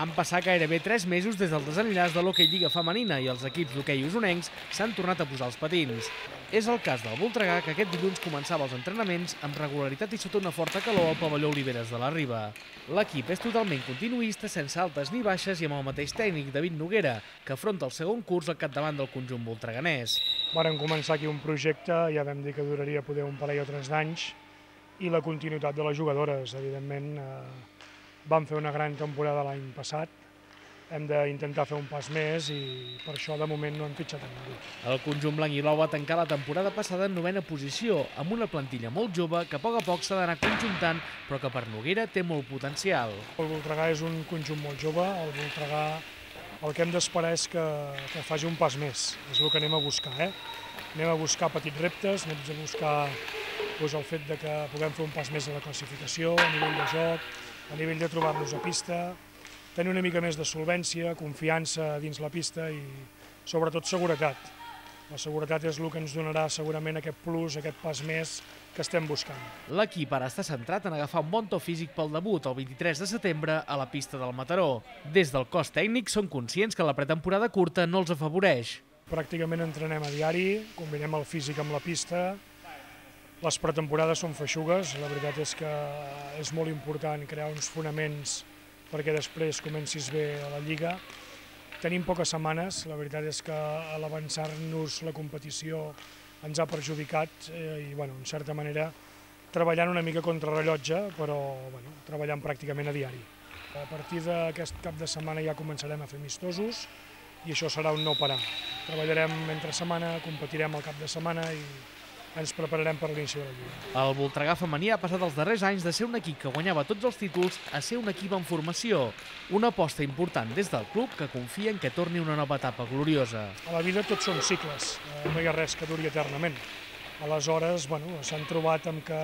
Han passat gairebé 3 mesos des del desenllaç de l'Hockey Lliga Femenina i els equips d'hoquei usonencs s'han tornat a posar els patins. És el cas del Voltregà, que aquest dilluns començava els entrenaments amb regularitat i sota una forta calor al pavelló Oliveres de la Riba. L'equip és totalment continuista, sense altes ni baixes i amb el mateix tècnic, David Noguera, que afronta el segon curs al capdavant del conjunt voltreganès. Varen començar aquí un projecte, ja vam dir que duraria poder un parell o tres d'anys, i la continuïtat de les jugadores, evidentment, eh, Vam fer una gran temporada l'any passat, hem d'intentar fer un pas més i per això de moment no hem fitxat a ningú. El conjunt blanc i blau va tancar la temporada passada en novena posició, amb una plantilla molt jove que a poc a poc s'ha d'anar conjuntant, però que per Noguera té molt potencial. El Voltregà és un conjunt molt jove, el Voltregà el que hem d'esperar és que, que faci un pas més, és el que anem a buscar. Eh? Anem a buscar petits reptes, anem a buscar doncs, el fet de que puguem fer un pas més a la classificació, a nivell de joc, a nivell de trobar-nos a pista, tenir una mica més de solvència, confiança dins la pista i sobretot seguretat. La seguretat és el que ens donarà segurament aquest plus, aquest pas més que estem buscant. L'equip ara està centrat en agafar un bon to físic pel debut el 23 de setembre a la pista del Mataró. Des del cos tècnic són conscients que la pretemporada curta no els afavoreix. Pràcticament entrenem a diari, combinem el físic amb la pista, les pretemporades són feixugues, la veritat és que és molt important crear uns fonaments perquè després comencis bé a la Lliga. Tenim poques setmanes, la veritat és que l'avançar-nos la competició ens ha perjudicat eh, i, bueno, en certa manera, treballant una mica contra rellotge, però bueno, treballant pràcticament a diari. A partir d'aquest cap de setmana ja començarem a fer amistosos i això serà un no parar. Treballarem entre setmana, competirem al cap de setmana i ens prepararem per l'inici de la Lliga. El Voltregà femení ha passat els darrers anys de ser un equip que guanyava tots els títols a ser un equip en formació. Una aposta important des del club que confia en que torni una nova etapa gloriosa. A la vida tots són cicles, eh, no hi ha res que duri eternament. Aleshores, bueno, s'han trobat amb que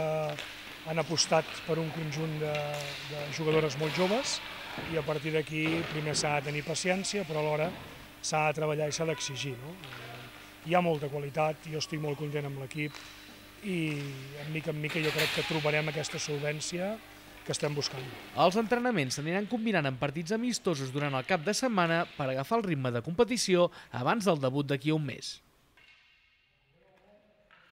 han apostat per un conjunt de, de jugadores molt joves i a partir d'aquí primer s'ha de tenir paciència, però alhora s'ha de treballar i s'ha d'exigir. No? Hi ha molta qualitat, jo estic molt content amb l'equip i en mica en mica jo crec que trobarem aquesta solvència que estem buscant. Els entrenaments s'aniran combinant amb partits amistosos durant el cap de setmana per agafar el ritme de competició abans del debut d'aquí un mes.